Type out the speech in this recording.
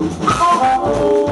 哦